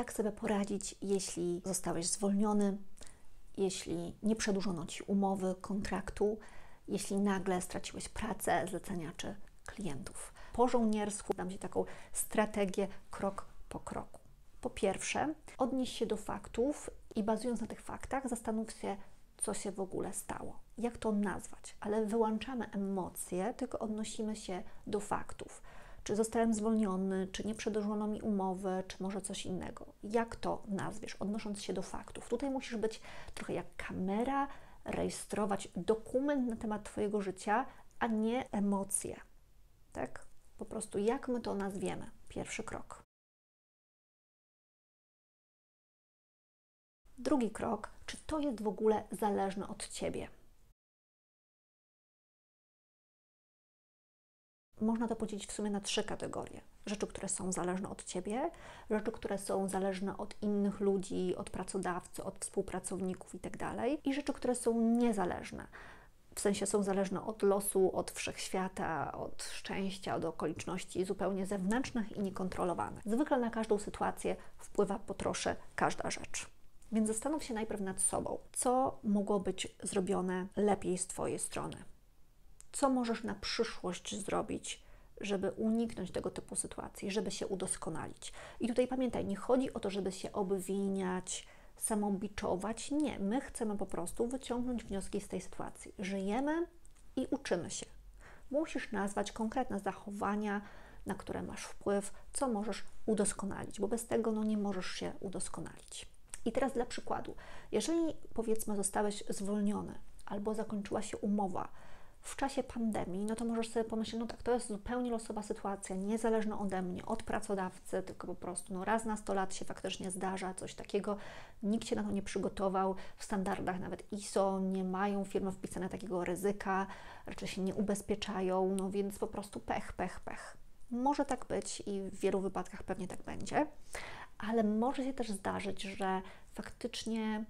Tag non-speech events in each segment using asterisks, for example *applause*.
jak sobie poradzić, jeśli zostałeś zwolniony, jeśli nie przedłużono ci umowy, kontraktu, jeśli nagle straciłeś pracę, zlecenia czy klientów. Po żołniersku dam Ci taką strategię krok po kroku. Po pierwsze, odnieś się do faktów i bazując na tych faktach, zastanów się, co się w ogóle stało, jak to nazwać, ale wyłączamy emocje, tylko odnosimy się do faktów. Czy zostałem zwolniony, czy nie przedłużono mi umowy, czy może coś innego. Jak to nazwiesz, odnosząc się do faktów? Tutaj musisz być trochę jak kamera, rejestrować dokument na temat Twojego życia, a nie emocje. Tak? Po prostu jak my to nazwiemy? Pierwszy krok. Drugi krok, czy to jest w ogóle zależne od Ciebie? Można to podzielić w sumie na trzy kategorie. Rzeczy, które są zależne od Ciebie, rzeczy, które są zależne od innych ludzi, od pracodawcy, od współpracowników itd. Tak i rzeczy, które są niezależne. W sensie są zależne od losu, od wszechświata, od szczęścia, od okoliczności zupełnie zewnętrznych i niekontrolowanych. Zwykle na każdą sytuację wpływa po trosze każda rzecz. Więc zastanów się najpierw nad sobą, co mogło być zrobione lepiej z Twojej strony. Co możesz na przyszłość zrobić, żeby uniknąć tego typu sytuacji, żeby się udoskonalić. I tutaj pamiętaj, nie chodzi o to, żeby się obwiniać, samobiczować. Nie, my chcemy po prostu wyciągnąć wnioski z tej sytuacji. Żyjemy i uczymy się. Musisz nazwać konkretne zachowania, na które masz wpływ, co możesz udoskonalić, bo bez tego no, nie możesz się udoskonalić. I teraz dla przykładu, jeżeli powiedzmy zostałeś zwolniony albo zakończyła się umowa w czasie pandemii, no to możesz sobie pomyśleć, no tak, to jest zupełnie losowa sytuacja, niezależna ode mnie, od pracodawcy, tylko po prostu no raz na 100 lat się faktycznie zdarza coś takiego, nikt się na to nie przygotował, w standardach nawet ISO nie mają firmy wpisane takiego ryzyka, raczej się nie ubezpieczają, no więc po prostu pech, pech, pech. Może tak być i w wielu wypadkach pewnie tak będzie, ale może się też zdarzyć, że faktycznie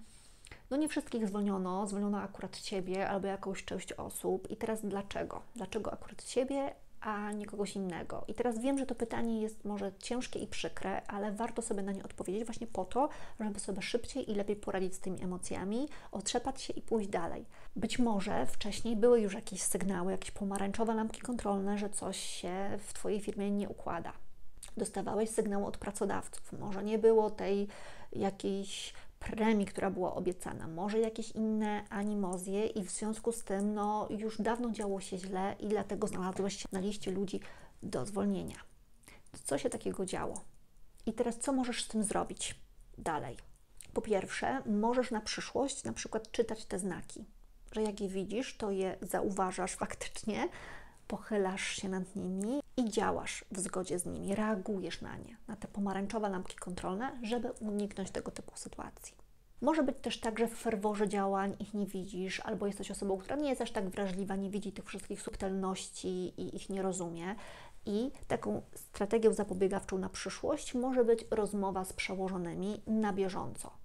no nie wszystkich zwolniono, zwolniono akurat Ciebie albo jakąś część osób. I teraz dlaczego? Dlaczego akurat Ciebie, a nie kogoś innego? I teraz wiem, że to pytanie jest może ciężkie i przykre, ale warto sobie na nie odpowiedzieć właśnie po to, żeby sobie szybciej i lepiej poradzić z tymi emocjami, otrzepać się i pójść dalej. Być może wcześniej były już jakieś sygnały, jakieś pomarańczowe lampki kontrolne, że coś się w Twojej firmie nie układa. Dostawałeś sygnał od pracodawców, może nie było tej jakiejś premii, która była obiecana, może jakieś inne animozje i w związku z tym no, już dawno działo się źle i dlatego znalazłeś się na liście ludzi do zwolnienia. Co się takiego działo? I teraz co możesz z tym zrobić dalej? Po pierwsze, możesz na przyszłość na przykład czytać te znaki, że jak je widzisz, to je zauważasz *laughs* faktycznie, pochylasz się nad nimi i działasz w zgodzie z nimi, reagujesz na nie, na te pomarańczowe lampki kontrolne, żeby uniknąć tego typu sytuacji. Może być też tak, że w ferworze działań ich nie widzisz, albo jesteś osobą, która nie jest aż tak wrażliwa, nie widzi tych wszystkich subtelności i ich nie rozumie. I taką strategią zapobiegawczą na przyszłość może być rozmowa z przełożonymi na bieżąco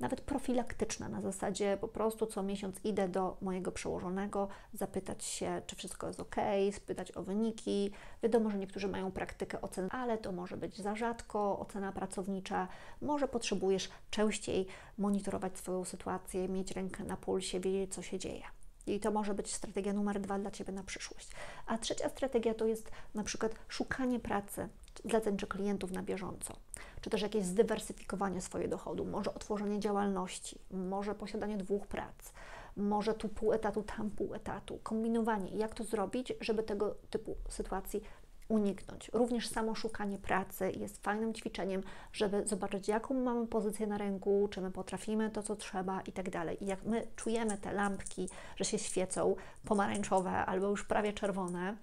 nawet profilaktyczna, na zasadzie po prostu co miesiąc idę do mojego przełożonego, zapytać się, czy wszystko jest ok, spytać o wyniki. Wiadomo, że niektórzy mają praktykę ocen, ale to może być za rzadko ocena pracownicza. Może potrzebujesz częściej monitorować swoją sytuację, mieć rękę na pulsie, wiedzieć, co się dzieje. I to może być strategia numer dwa dla Ciebie na przyszłość. A trzecia strategia to jest na przykład szukanie pracy zleceń czy klientów na bieżąco, czy też jakieś zdywersyfikowanie swojego dochodu, może otworzenie działalności, może posiadanie dwóch prac, może tu pół etatu, tam pół etatu, kombinowanie. Jak to zrobić, żeby tego typu sytuacji uniknąć. Również samo szukanie pracy jest fajnym ćwiczeniem, żeby zobaczyć, jaką mamy pozycję na rynku, czy my potrafimy to, co trzeba i tak dalej. I jak my czujemy te lampki, że się świecą, pomarańczowe albo już prawie czerwone,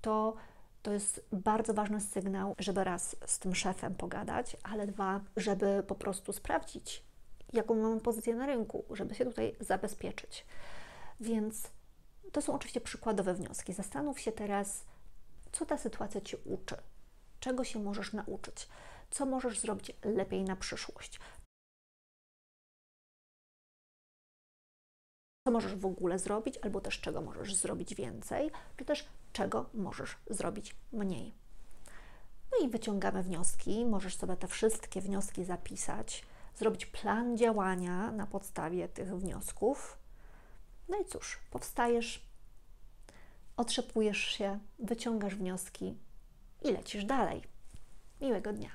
to to jest bardzo ważny sygnał, żeby raz z tym szefem pogadać, ale dwa, żeby po prostu sprawdzić, jaką mamy pozycję na rynku, żeby się tutaj zabezpieczyć. Więc to są oczywiście przykładowe wnioski. Zastanów się teraz, co ta sytuacja Ci uczy, czego się możesz nauczyć, co możesz zrobić lepiej na przyszłość. Co możesz w ogóle zrobić, albo też czego możesz zrobić więcej, czy też czego możesz zrobić mniej. No i wyciągamy wnioski. Możesz sobie te wszystkie wnioski zapisać, zrobić plan działania na podstawie tych wniosków. No i cóż, powstajesz, otrzepujesz się, wyciągasz wnioski i lecisz dalej. Miłego dnia.